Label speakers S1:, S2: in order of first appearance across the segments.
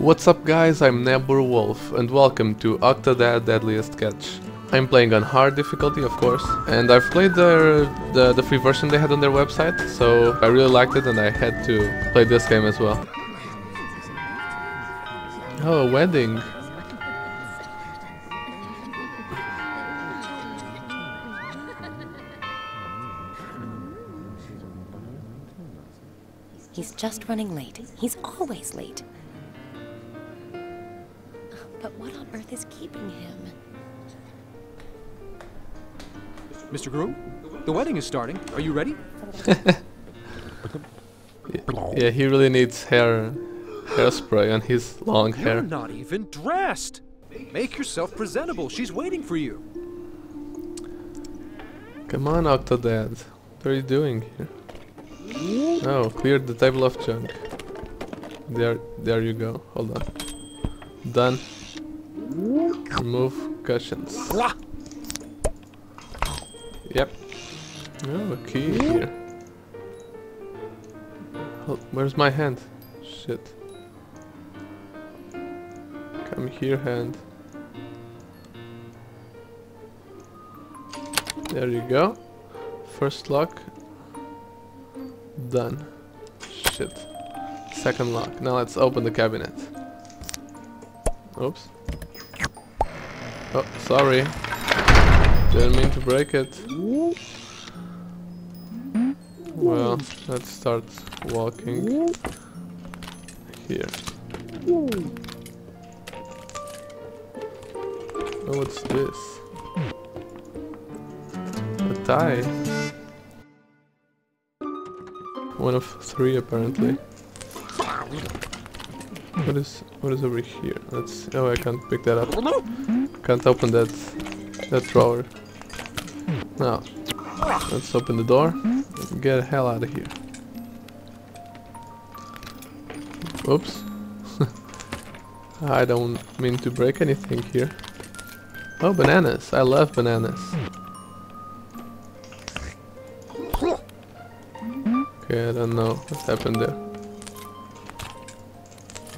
S1: What's up guys, I'm Nebur Wolf and welcome to Octodad Dadliest Catch. I'm playing on hard difficulty of course, and I've played the, the, the free version they had on their website, so I really liked it and I had to play this game as well. Oh, a wedding.
S2: He's just running late. He's always late. Earth is keeping him?
S3: Mr. Groom, the wedding is starting. Are you ready?
S1: Yeah, he really needs hair hairspray on his long
S3: You're
S1: hair.
S3: not even dressed. Make yourself presentable. She's waiting for you.
S1: Come on, Octodad. What are you doing here? Oh, cleared the table of junk. There, there you go. Hold on. Done. Remove cushions. Yep. Oh, a key here. Oh, where's my hand? Shit. Come here, hand. There you go. First lock. Done. Shit. Second lock. Now let's open the cabinet. Oops. Oh, sorry. Didn't mean to break it. Well, let's start walking. Here. Oh, what's this? A tie. One of three apparently. What is what is over here? Let's oh I can't pick that up. Can't open that that drawer. Now let's open the door. and Get the hell out of here. Oops. I don't mean to break anything here. Oh bananas. I love bananas. Okay, I don't know what happened there.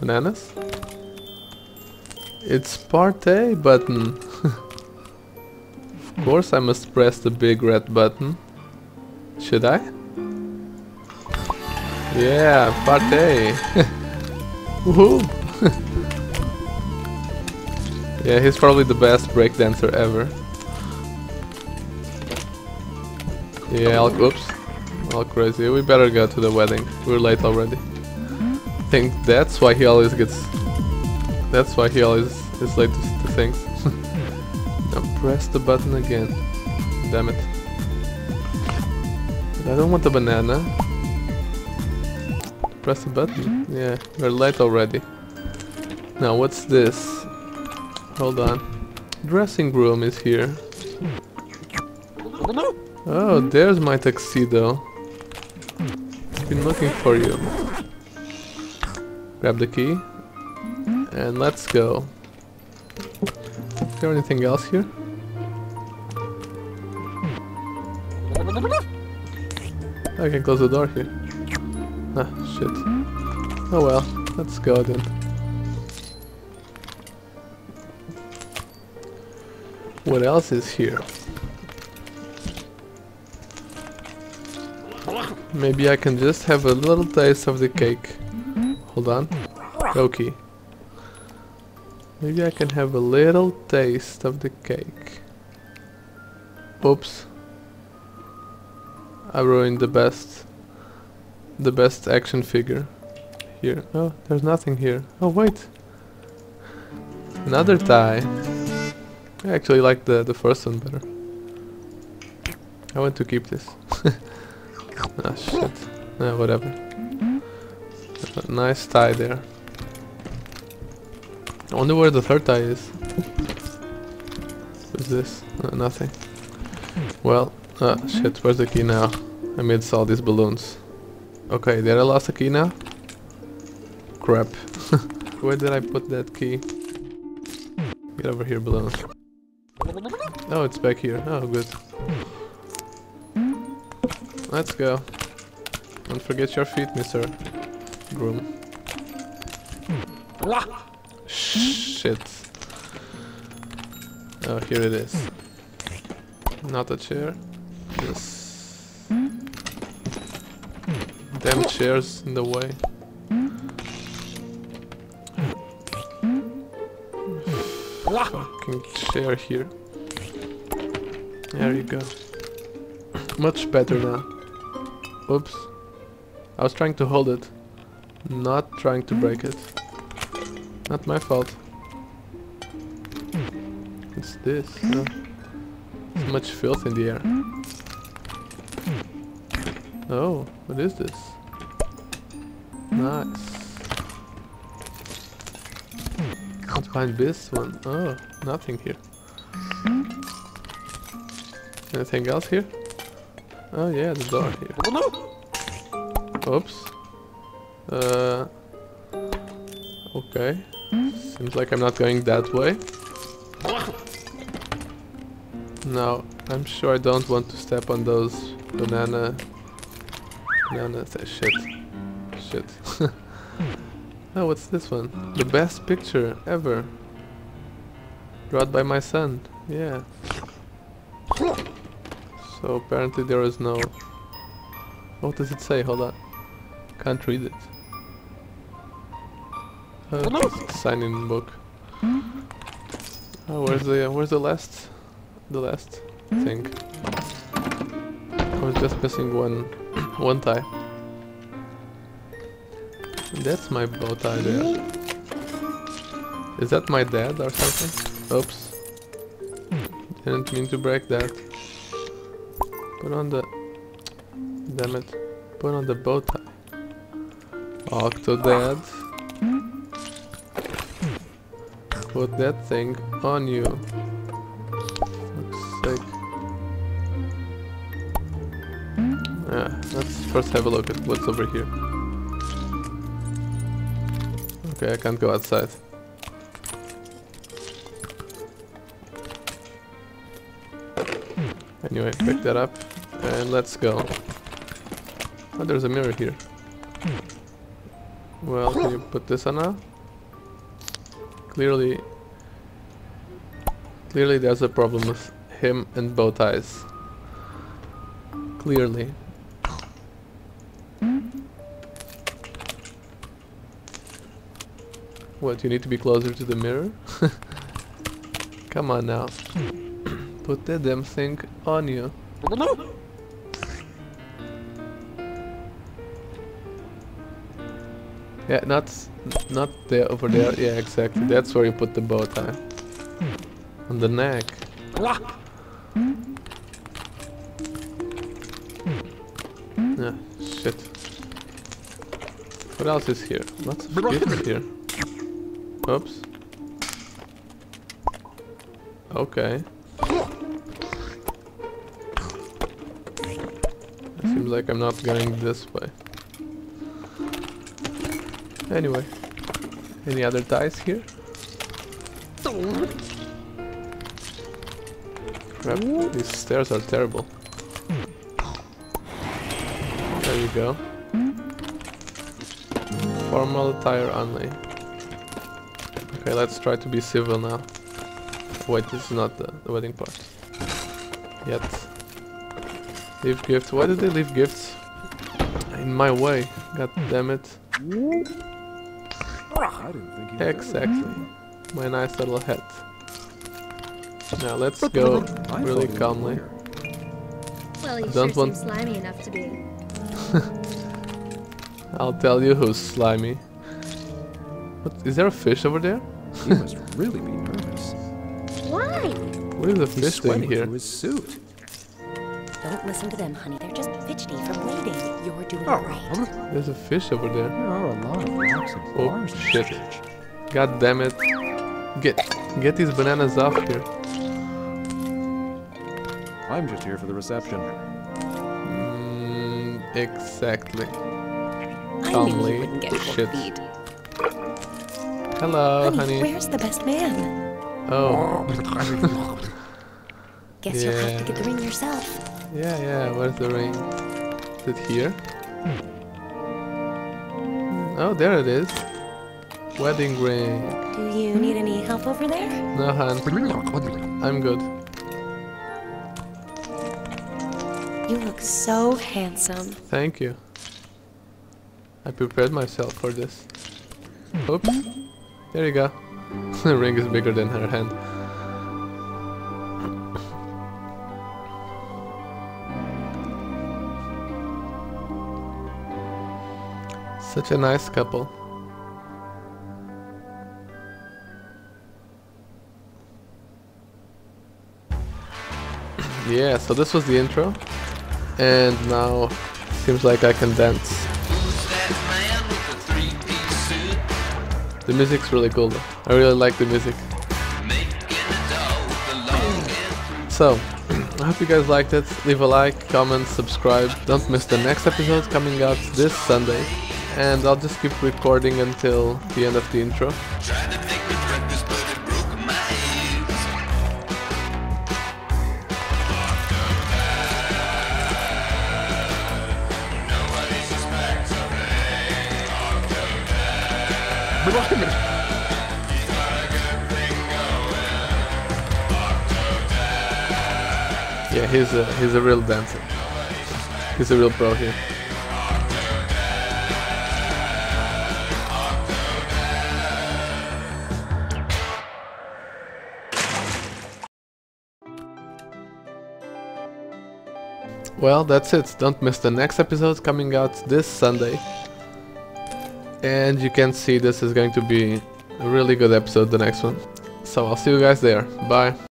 S1: Bananas? It's part A button. of course I must press the big red button. Should I? Yeah, part A. Woohoo! yeah, he's probably the best breakdancer ever. Yeah, oops. All crazy. We better go to the wedding. We're late already. I think that's why he always gets. That's why he always is late to, to things. now press the button again. Damn it. I don't want the banana. Press the button. Mm-hmm. Yeah, we're late already. Now what's this? Hold on. Dressing room is here. Oh, mm-hmm. there's my tuxedo. I've Been looking for you. Grab the key. And let's go. Is there anything else here? I can close the door here. Ah, shit. Oh well, let's go then. What else is here? Maybe I can just have a little taste of the cake. Hold on. Okay. Maybe I can have a little taste of the cake. Oops. I ruined the best the best action figure here. Oh, there's nothing here. Oh wait. Another tie. I actually like the, the first one better. I want to keep this. Ah shit. Ah, whatever. A nice tie there. I wonder where the third tie is. What's this? Uh, nothing. Well, ah shit, where's the key now? Amidst all these balloons. Okay, did I lost the key now? Crap. where did I put that key? Get over here, balloon. Oh, it's back here. Oh, good. Let's go. Don't forget your feet, Mr. Groom. Shit. Oh, here it is. Not a chair. This. Damn chairs in the way. Fucking chair here. There you go. Much better now. Oops. I was trying to hold it. Not trying to break it. Not my fault. It's this. no. There's much filth in the air. Oh, what is this? Nice. What's behind this one? Oh, nothing here. Anything else here? Oh yeah, the door here. No. Oops. Uh. Okay. Seems like I'm not going that way. No, I'm sure I don't want to step on those banana. Banana. Shit. Shit. oh, what's this one? The best picture ever. Drawn by my son. Yeah. So apparently there is no. What does it say? Hold on. Can't read it. Oh, sign-in book. Oh, where's the uh, where's the last the last thing? I was just missing one one tie. That's my bow tie there. Is that my dad or something? Oops. Didn't mean to break that. Put on the damn it. Put on the bow tie. Octodad. Put that thing on you. Yeah, let's first have a look at what's over here. Okay, I can't go outside. Anyway, pick that up and let's go. Oh, there's a mirror here. Well, can you put this on now? Clearly, clearly there's a problem with him and bow ties. Clearly. What, you need to be closer to the mirror? Come on now. Put that damn thing on you. Yeah, not not there over there. Yeah, exactly. That's where you put the bow tie. On the neck. Yeah, shit. What else is here? Lots of gifts here. Oops. Okay. Seems like I'm not going this way. Anyway. Any other ties here? Crap, these stairs are terrible. There you go. Formal attire only. Okay, let's try to be civil now. Wait, this is not the, the wedding part. Yet. Leave gifts. Why did they leave gifts in my way? God damn it.
S3: I didn't think you
S1: Exactly. My nice little hat. Now let's go really calmly.
S4: Well, he
S1: Don't
S4: sure
S1: want-
S4: seems slimy enough to be.
S1: I'll tell you who's slimy. What, is there a fish over there?
S3: He must really be nervous.
S4: Why?
S1: What is the
S3: He's
S1: fish doing here?
S3: through his suit.
S2: Don't listen to them, honey. They're just fidgety from waiting. You're doing
S3: Oh,
S2: right.
S1: There's a fish over there.
S3: There are a lot of rocks and
S1: Oh,
S3: bars in this
S1: shit.
S3: church.
S1: God damn it. Get get these bananas off here.
S3: I'm just here for the reception.
S1: Mm, exactly.
S2: I knew
S1: Calmly.
S2: you wouldn't get cold
S1: Shit.
S2: feet.
S1: Hello,
S2: honey,
S1: honey.
S2: where's the best man?
S1: Oh,
S2: Guess you'll have to get the ring yourself.
S1: Yeah, yeah. Where's the ring? Is it here? Oh, there it is. Wedding ring.
S2: Do you need any help over there?
S1: No, Han. I'm good.
S2: You look so handsome.
S1: Thank you. I prepared myself for this. Oops. There you go. the ring is bigger than her hand. Such a nice couple. yeah, so this was the intro. And now seems like I can dance. The music's really cool though. I really like the music. So, I hope you guys liked it. Leave a like, comment, subscribe. Don't miss the next episode coming out this Sunday. And I'll just keep recording until the end of the intro. Yeah, he's a he's a real dancer. He's a real pro here. Well, that's it. Don't miss the next episode coming out this Sunday. And you can see this is going to be a really good episode, the next one. So I'll see you guys there. Bye.